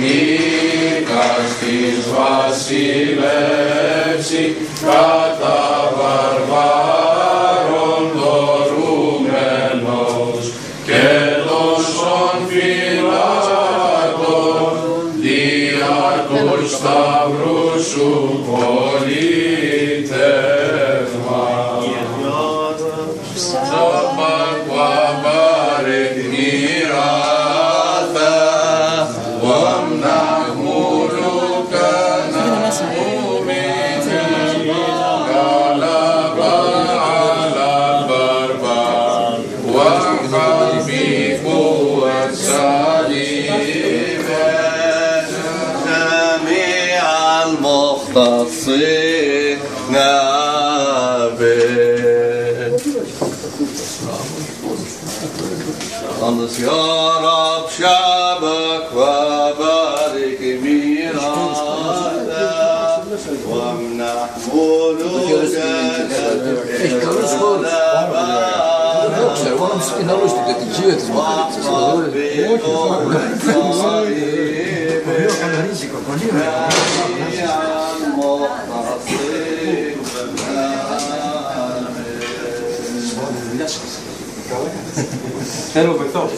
Νίκας της βασιλεύση κατά βαρβάρων δωρούμενος και τόσων φυλάτων δια του σταυρούς σου πολίτευμα. Sabak المختصين به خلص يا رب شعبك وبارك ميراثك وامنح Все, вам и наушник это чье это смотрится? حلو بالطبع